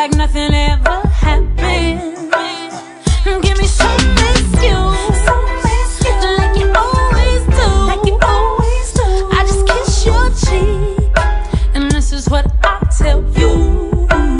like nothing ever.